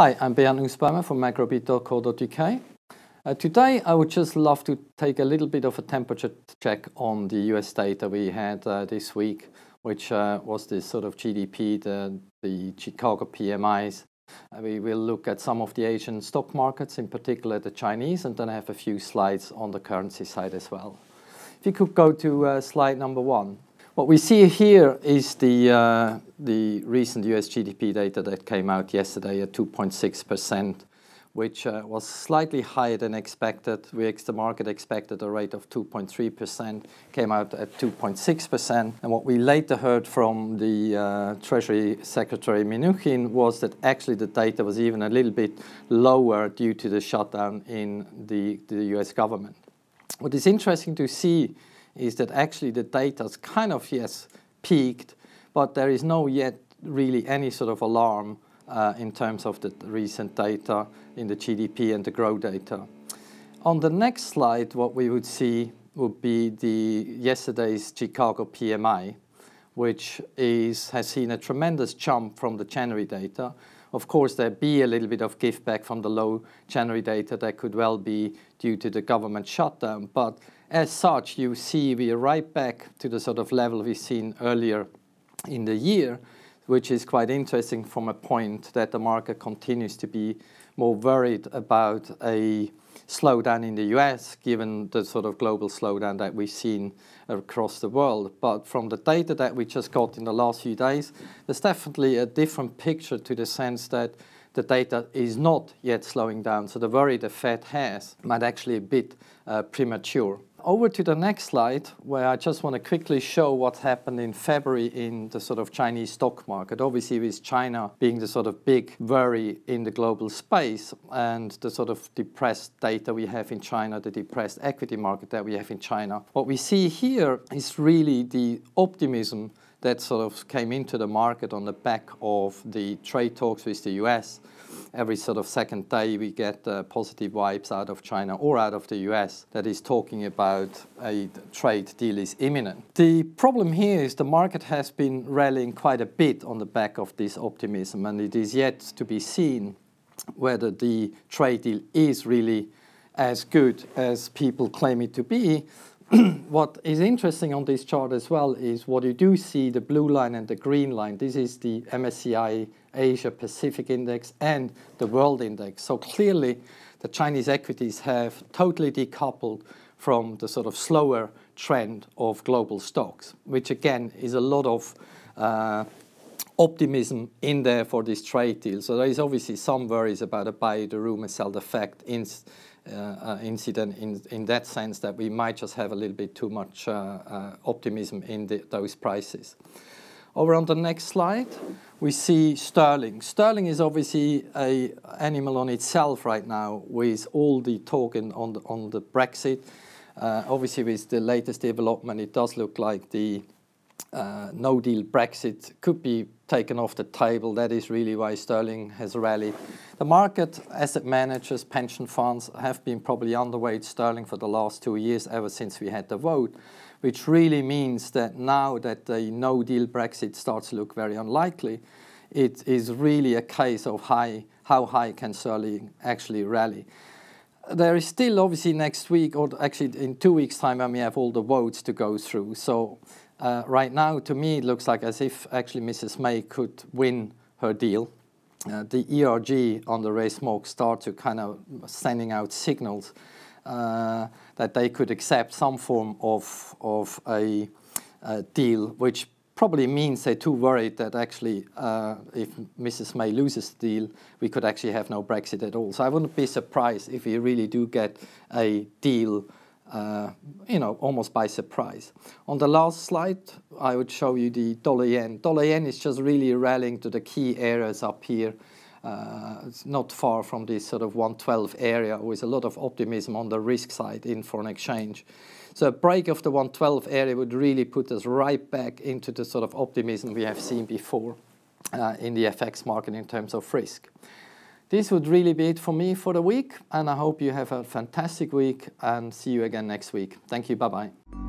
Hi, I'm Bernd Nussbaumer from macrobeat.co.uk. Uh, today, I would just love to take a little bit of a temperature check on the US data we had uh, this week, which uh, was this sort of GDP, the, the Chicago PMIs. Uh, we will look at some of the Asian stock markets, in particular the Chinese, and then I have a few slides on the currency side as well. If you could go to uh, slide number one. What we see here is the, uh, the recent US GDP data that came out yesterday at 2.6%, which uh, was slightly higher than expected. We, the market expected a rate of 2.3%, came out at 2.6%. And what we later heard from the uh, Treasury Secretary Mnuchin was that actually the data was even a little bit lower due to the shutdown in the, the US government. What is interesting to see is that actually the data's kind of, yes, peaked, but there is no yet really any sort of alarm uh, in terms of the recent data in the GDP and the growth data. On the next slide, what we would see would be the yesterday's Chicago PMI, which is, has seen a tremendous jump from the January data. Of course, there be a little bit of give back from the low January data that could well be due to the government shutdown, but as such, you see we are right back to the sort of level we've seen earlier in the year, which is quite interesting from a point that the market continues to be more worried about a slowdown in the US, given the sort of global slowdown that we've seen across the world. But from the data that we just got in the last few days, there's definitely a different picture to the sense that the data is not yet slowing down. So the worry the Fed has might actually a bit uh, premature. Over to the next slide, where I just want to quickly show what happened in February in the sort of Chinese stock market. Obviously, with China being the sort of big worry in the global space and the sort of depressed data we have in China, the depressed equity market that we have in China. What we see here is really the optimism that sort of came into the market on the back of the trade talks with the US every sort of second day we get uh, positive vibes out of China or out of the US that is talking about a trade deal is imminent. The problem here is the market has been rallying quite a bit on the back of this optimism and it is yet to be seen whether the trade deal is really as good as people claim it to be what is interesting on this chart as well is what you do see the blue line and the green line. This is the MSCI Asia Pacific Index and the World Index. So clearly, the Chinese equities have totally decoupled from the sort of slower trend of global stocks, which again is a lot of uh, optimism in there for this trade deal. So there is obviously some worries about a buy the rumor sell the fact in, uh, uh, incident in, in that sense that we might just have a little bit too much uh, uh optimism in the, those prices. Over on the next slide, we see sterling. Sterling is obviously a animal on itself right now with all the talk in, on, the, on the Brexit. Obviously, with the latest development, it does look like the uh, no deal Brexit could be taken off the table. That is really why sterling has rallied. The market, asset managers, pension funds have been probably underweight sterling for the last two years, ever since we had the vote, which really means that now that the no deal Brexit starts to look very unlikely, it is really a case of high, how high can sterling actually rally there is still obviously next week, or actually in two weeks' time, when we have all the votes to go through. So uh, right now, to me, it looks like as if actually Mrs. May could win her deal. Uh, the ERG on the Rees-Mogg start to kind of sending out signals uh, that they could accept some form of, of a, a, deal, which probably means they're too worried that actually uh, if Mrs. May loses the deal, we could actually have no Brexit at all. So I wouldn't be surprised if we really do get a deal uh, you know, almost by surprise. On the last slide, I would show you the dollar yen. Dollar yen is just really rallying to the key areas up here. Uh, it's not far from this sort of 112 area with a lot of optimism on the risk side in foreign exchange. So a break of the 112 area would really put us right back into the sort of optimism we have seen before uh, in the FX market in terms of risk. This would really be it for me for the week, and I hope you have a fantastic week and see you again next week. Thank you. Bye bye.